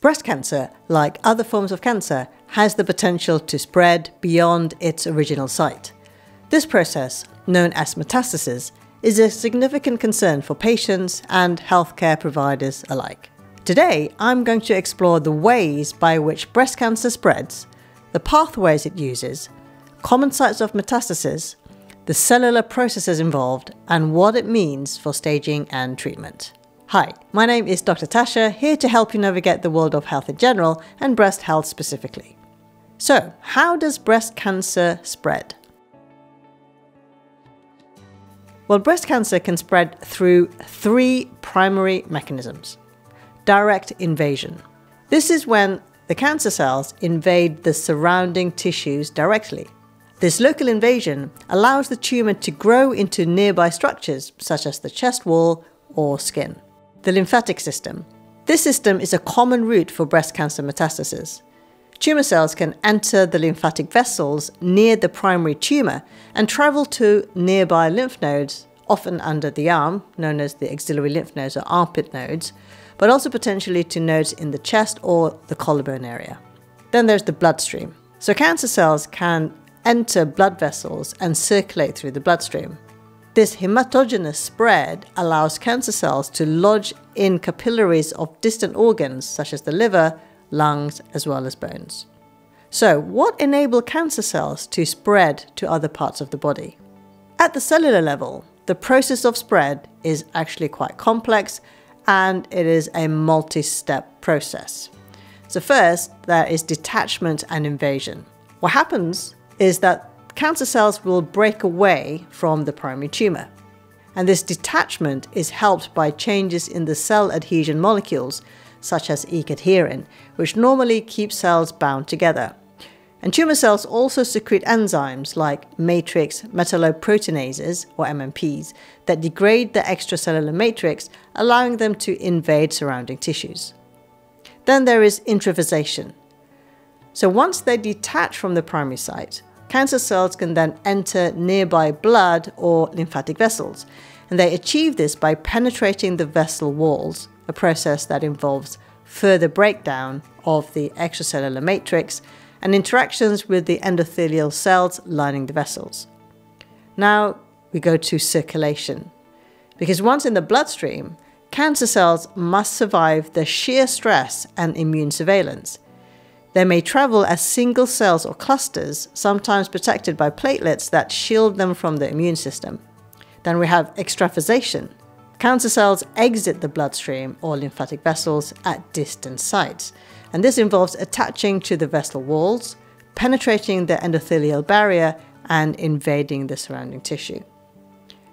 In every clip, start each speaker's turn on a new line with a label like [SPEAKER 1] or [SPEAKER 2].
[SPEAKER 1] Breast cancer, like other forms of cancer, has the potential to spread beyond its original site. This process, known as metastasis, is a significant concern for patients and healthcare providers alike. Today, I'm going to explore the ways by which breast cancer spreads, the pathways it uses, common sites of metastasis, the cellular processes involved, and what it means for staging and treatment. Hi, my name is Dr. Tasha, here to help you navigate the world of health in general and breast health specifically. So, how does breast cancer spread? Well, breast cancer can spread through three primary mechanisms. Direct invasion. This is when the cancer cells invade the surrounding tissues directly. This local invasion allows the tumour to grow into nearby structures, such as the chest wall or skin. The lymphatic system. This system is a common route for breast cancer metastasis. Tumour cells can enter the lymphatic vessels near the primary tumour and travel to nearby lymph nodes, often under the arm, known as the axillary lymph nodes or armpit nodes, but also potentially to nodes in the chest or the collarbone area. Then there's the bloodstream. So cancer cells can enter blood vessels and circulate through the bloodstream. This hematogenous spread allows cancer cells to lodge in capillaries of distant organs such as the liver, lungs, as well as bones. So, what enable cancer cells to spread to other parts of the body? At the cellular level, the process of spread is actually quite complex and it is a multi step process. So, first, there is detachment and invasion. What happens is that cancer cells will break away from the primary tumour. And this detachment is helped by changes in the cell adhesion molecules such as E-cadherin, which normally keep cells bound together. And tumor cells also secrete enzymes like matrix metalloproteinases, or MMPs, that degrade the extracellular matrix, allowing them to invade surrounding tissues. Then there is intravasation. So once they detach from the primary site, cancer cells can then enter nearby blood or lymphatic vessels, and they achieve this by penetrating the vessel walls a process that involves further breakdown of the extracellular matrix and interactions with the endothelial cells lining the vessels. Now we go to circulation. Because once in the bloodstream, cancer cells must survive the shear stress and immune surveillance. They may travel as single cells or clusters, sometimes protected by platelets that shield them from the immune system. Then we have extravasation, Cancer cells exit the bloodstream or lymphatic vessels at distant sites, and this involves attaching to the vessel walls, penetrating the endothelial barrier, and invading the surrounding tissue.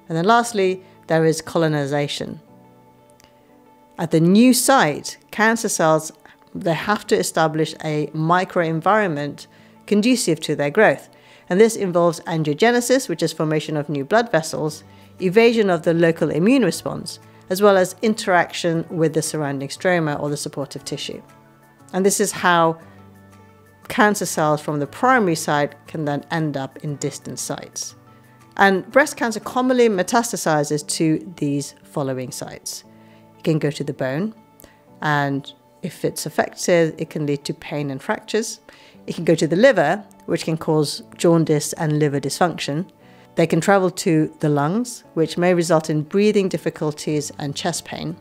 [SPEAKER 1] And then lastly, there is colonization. At the new site, cancer cells they have to establish a microenvironment conducive to their growth. And this involves angiogenesis, which is formation of new blood vessels, evasion of the local immune response, as well as interaction with the surrounding stroma or the supportive tissue. And this is how cancer cells from the primary site can then end up in distant sites. And breast cancer commonly metastasizes to these following sites. It can go to the bone, and if it's affected, it can lead to pain and fractures. It can go to the liver, which can cause jaundice and liver dysfunction. They can travel to the lungs, which may result in breathing difficulties and chest pain.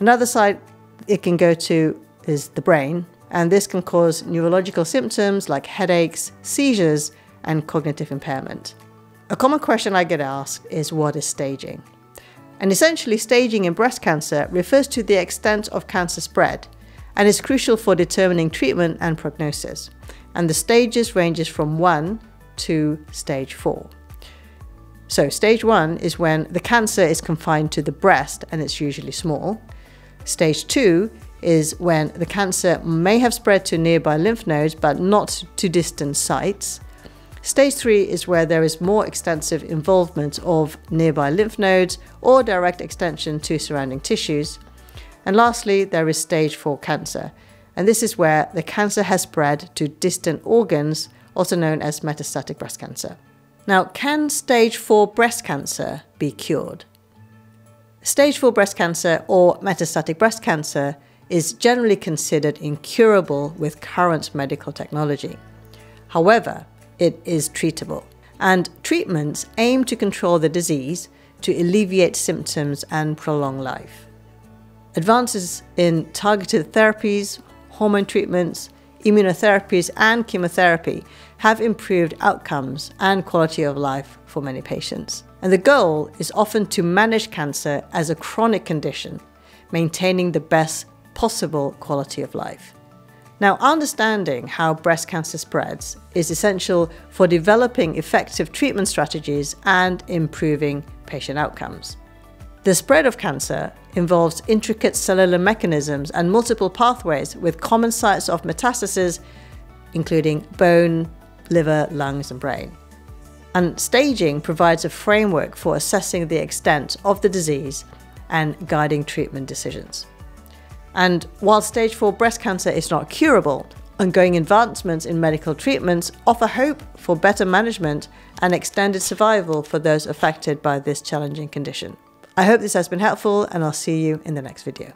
[SPEAKER 1] Another side it can go to is the brain, and this can cause neurological symptoms like headaches, seizures, and cognitive impairment. A common question I get asked is what is staging? And essentially, staging in breast cancer refers to the extent of cancer spread and is crucial for determining treatment and prognosis. And the stages ranges from 1 to stage 4. So, stage one is when the cancer is confined to the breast and it's usually small. Stage two is when the cancer may have spread to nearby lymph nodes but not to distant sites. Stage three is where there is more extensive involvement of nearby lymph nodes or direct extension to surrounding tissues. And lastly, there is stage four cancer. And this is where the cancer has spread to distant organs, also known as metastatic breast cancer. Now, can stage 4 breast cancer be cured? Stage 4 breast cancer or metastatic breast cancer is generally considered incurable with current medical technology. However, it is treatable, and treatments aim to control the disease to alleviate symptoms and prolong life. Advances in targeted therapies, hormone treatments, immunotherapies, and chemotherapy have improved outcomes and quality of life for many patients. And the goal is often to manage cancer as a chronic condition, maintaining the best possible quality of life. Now, understanding how breast cancer spreads is essential for developing effective treatment strategies and improving patient outcomes. The spread of cancer involves intricate cellular mechanisms and multiple pathways with common sites of metastasis, including bone, liver, lungs, and brain. And staging provides a framework for assessing the extent of the disease and guiding treatment decisions. And while stage 4 breast cancer is not curable, ongoing advancements in medical treatments offer hope for better management and extended survival for those affected by this challenging condition. I hope this has been helpful and I'll see you in the next video.